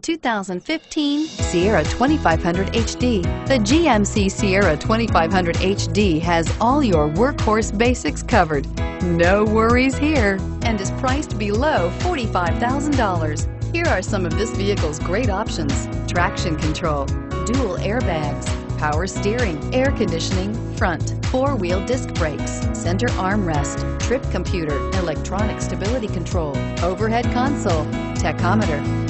2015 Sierra 2500 HD. The GMC Sierra 2500 HD has all your workhorse basics covered. No worries here and is priced below $45,000. Here are some of this vehicle's great options. Traction control, dual airbags, power steering, air conditioning, front, four-wheel disc brakes, center armrest, trip computer, electronic stability control, overhead console, tachometer.